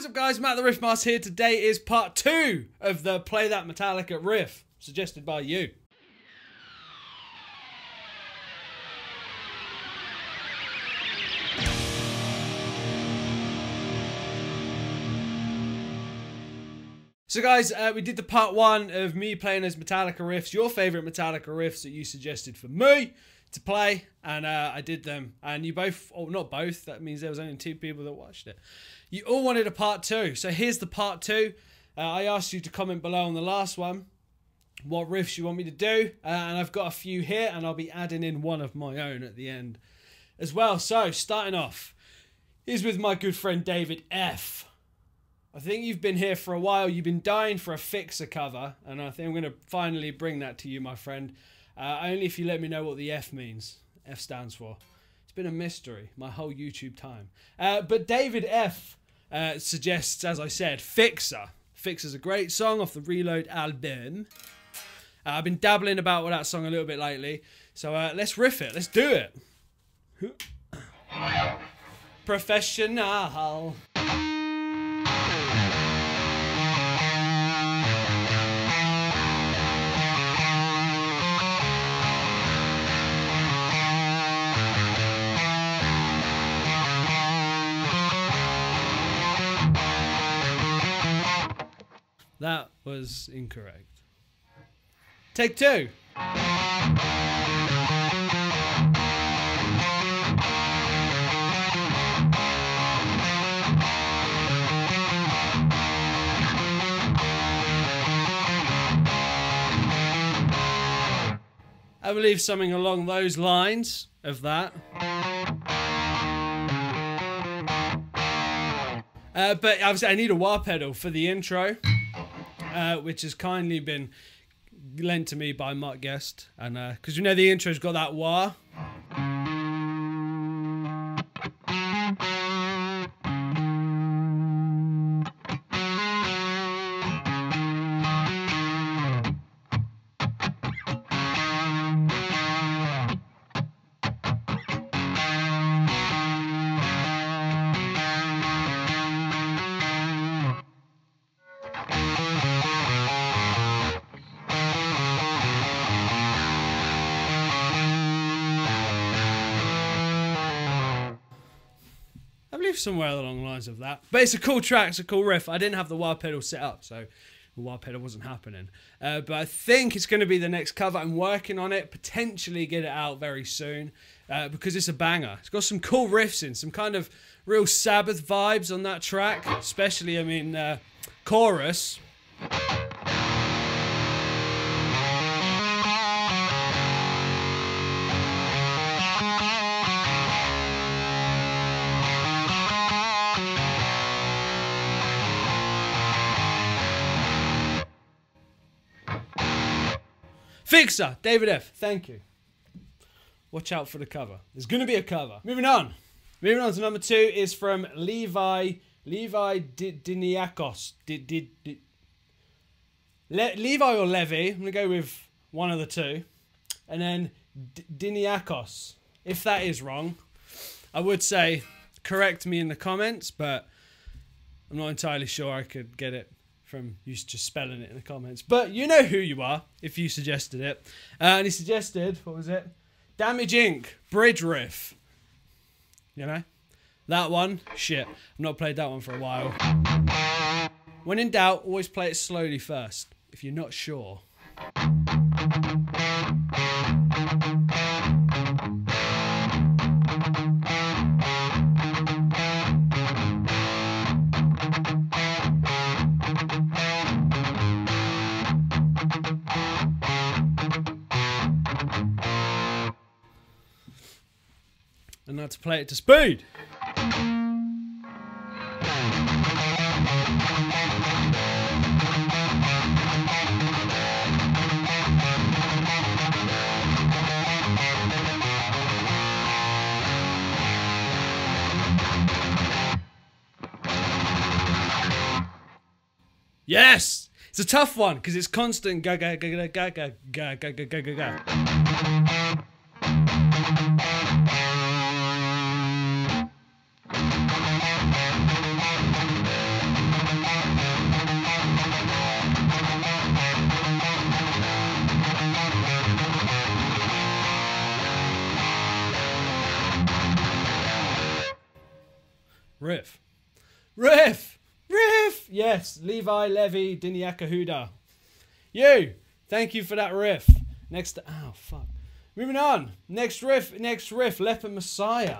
What's up guys, Matt the Riff Master here. Today is part two of the Play That Metallica riff, suggested by you. So guys, uh, we did the part one of me playing as Metallica riffs, your favourite Metallica riffs that you suggested for me to play, and uh, I did them. And you both, oh, not both, that means there was only two people that watched it. You all wanted a part two. So here's the part two. Uh, I asked you to comment below on the last one what riffs you want me to do, uh, and I've got a few here, and I'll be adding in one of my own at the end as well. So, starting off, here's with my good friend David F. I think you've been here for a while. You've been dying for a Fixxxer cover, and I think I'm going to finally bring that to you, my friend. Uh, only if you let me know what the F means. F stands for. It's been a mystery my whole YouTube time. Uh, but David F uh, suggests, as I said, Fixxxer. Fixxxer's a great song off the Reload album. Uh, I've been dabbling about with that song a little bit lately, so uh, let's riff it. Let's do it. Professional. That was incorrect. Take two. I believe something along those lines of that. Uh, but obviously, I need a wah pedal for the intro, uh, which has kindly been lent to me by Mark Guest, and because uh, you know the intro's got that wah. Believe somewhere along the lines of that. But it's a cool track, it's a cool riff. I didn't have the wah pedal set up, so the wah pedal wasn't happening. Uh, but I think it's going to be the next cover. I'm working on it, potentially get it out very soon uh, because it's a banger. It's got some cool riffs in, some kind of real Sabbath vibes on that track, especially, I mean, uh, chorus. Fixxxer, David F. Thank you. Watch out for the cover. There's going to be a cover. Moving on. Moving on to number two is from Levi Levi Diniakos. Did did, Le, Levi or Levy? I'm gonna go with one of the two, and then D- Diniakos. If that is wrong, I would say correct me in the comments, but I'm not entirely sure I could get it from you just spelling it in the comments. But you know who you are if you suggested it. Uh, and he suggested, what was it? Damage Inc. Bridge Riff. You know? That one, shit. I've not played that one for a while. When in doubt, always play it slowly first, if you're not sure. Play it to speed. Yes! It's a tough one because it's constant ga ga ga ga ga ga ga ga ga ga ga Riff! Riff! Yes, Levi Levy Diniakahuda. You! Thank you for that riff. Next. Oh, fuck. Moving on. Next riff. Next riff. Leper Messiah.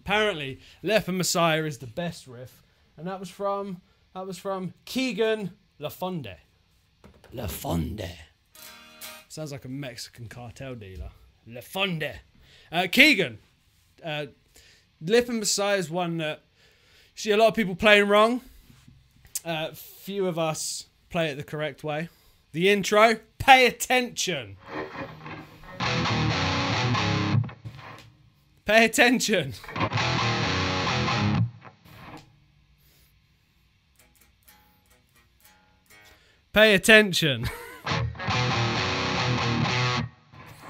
Apparently, Leper Messiah is the best riff. And that was from. That was from Keegan LaFonde. LaFonde. Sounds like a Mexican cartel dealer. LaFonde. Uh, Keegan. Uh, Leper Messiah is one that see a lot of people playing wrong. Uh, few of us play it the correct way. The intro, pay attention. Pay attention. Pay attention.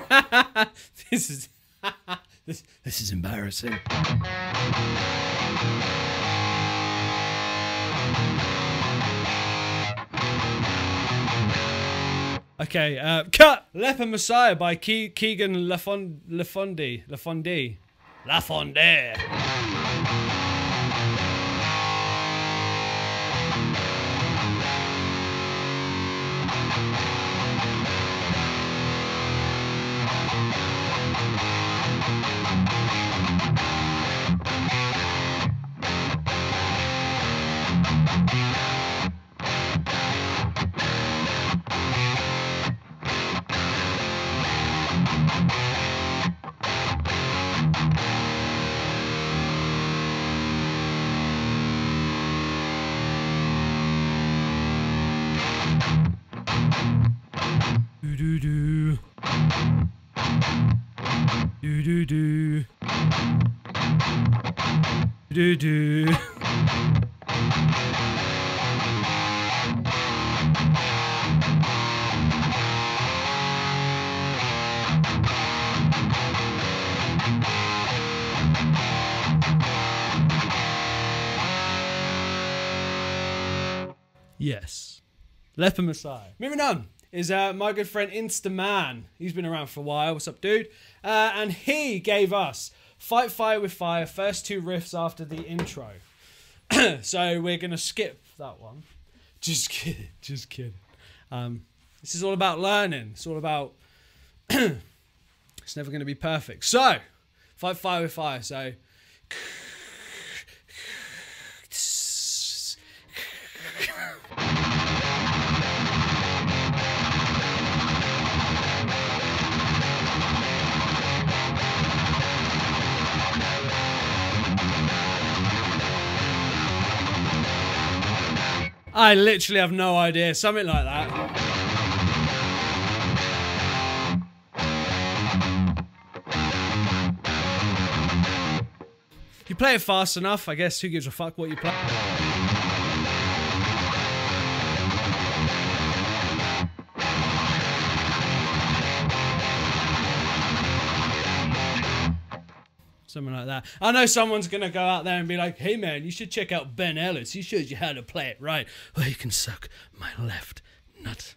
this is this, this is embarrassing. Okay, uh, cut! Leper Messiah by Ke- Keegan Lafond- Lafondi. Lafondi. Lafonde. Do do do. Do. Yes. Leper Messiah. Moving on is uh, my good friend Instaman. He's been around for a while. What's up, dude? Uh, and he gave us Fight Fire with Fire, first two riffs after the intro. so we're going to skip that one. Just kidding. Just kidding. Um, this is all about learning. It's all about. it's never going to be perfect. So, Fight Fire with Fire. So. I literally have no idea. Something like that. You play it fast enough, I guess who gives a fuck what you play? Something like that. I know someone's gonna go out there and be like, "Hey man, you should check out Ben Eller. He shows you how to play it right, or you can suck my left nut."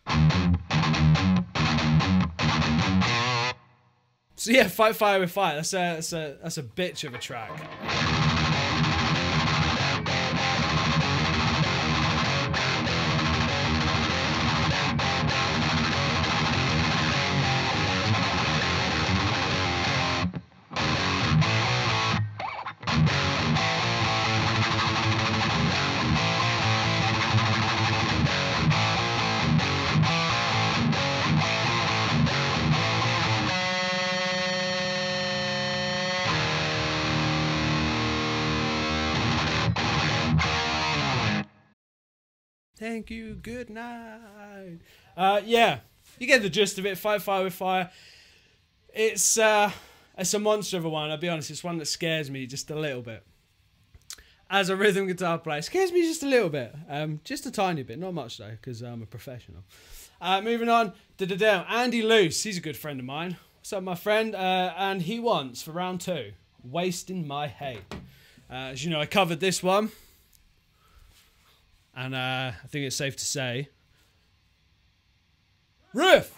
So yeah, fight fire with fire. That's a that's a that's a bitch of a track. Thank you. Good night. Uh, yeah, you get the gist of it. Fight fire with fire. It's uh, it's a monster of a one. I'll be honest. It's one that scares me just a little bit. As a rhythm guitar player, it scares me just a little bit. Um, just a tiny bit, not much though, because I'm a professional. Uh, moving on. Da-da-da. Andy Luce. He's a good friend of mine. What's up, my friend? Uh, and he wants for round two, wasting my hate. Uh, as you know, I covered this one. And uh, I think it's safe to say. Riff!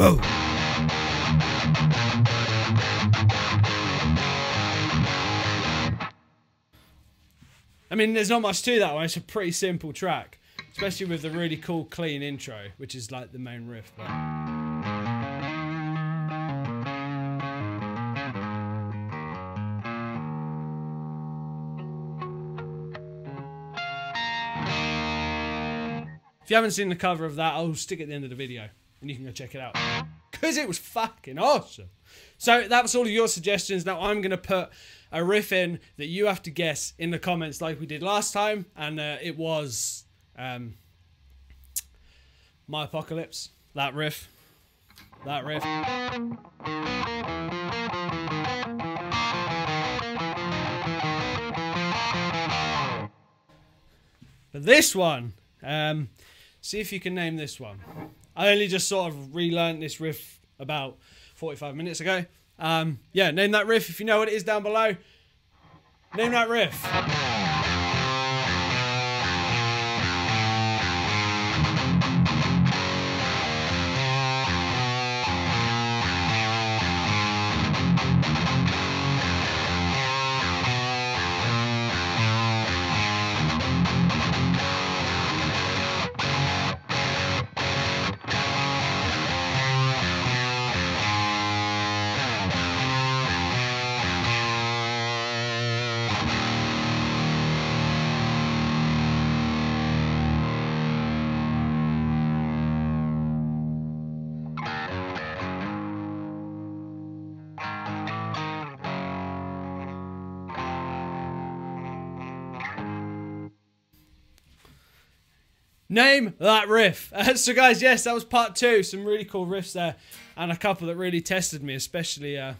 Whoa. I mean, there's not much to that one. It's a pretty simple track, especially with the really cool, clean intro, which is like the main riff. But... If you haven't seen the cover of that, I'll stick at the end of the video and you can go check it out. Because it was fucking awesome. So that was all of your suggestions. Now I'm going to put a riff in that you have to guess in the comments like we did last time. And uh, it was um, My Apocalypse. That riff. That riff. But this one, um, see if you can name this one. I only just sort of relearned this riff about 45 minutes ago. Um, yeah, name that riff if you know what it is down below. Name that riff. Name that riff. Uh, so, guys, yes, that was part two. Some really cool riffs there, and a couple that really tested me, especially uh,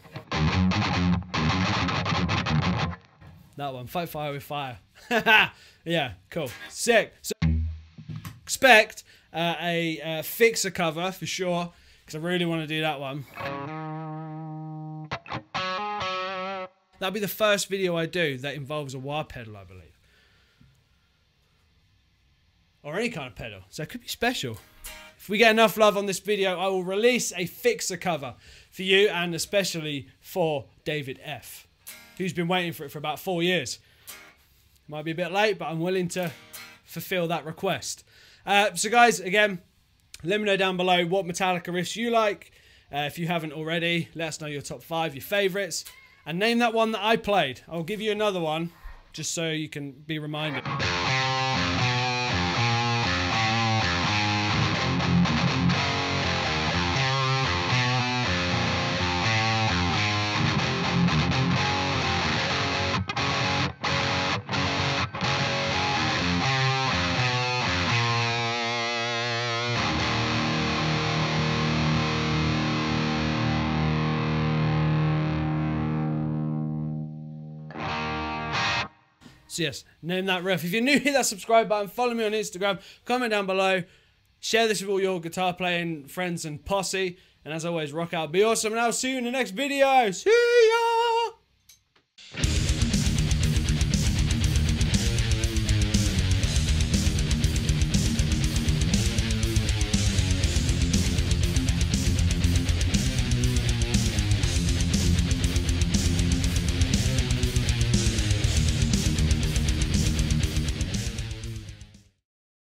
that one, Fight Fire with Fire. yeah, cool, sick. So, expect uh, a uh, Fixxxer cover for sure, because I really want to do that one. That'll be the first video I do that involves a wah pedal, I believe or any kind of pedal. So it could be special. If we get enough love on this video, I will release a Fixxxer cover for you and especially for David F., who's been waiting for it for about four years. Might be a bit late, but I'm willing to fulfill that request. Uh, so, guys, again, let me know down below what Metallica riffs you like. Uh, if you haven't already, let us know your top five, your favourites, and name that one that I played. I'll give you another one just so you can be reminded. So yes, name that ref. If you're new, hit that subscribe button. Follow me on Instagram. Comment down below. Share this with all your guitar playing friends and posse. And as always, rock out, be awesome, and I'll see you in the next video. See ya!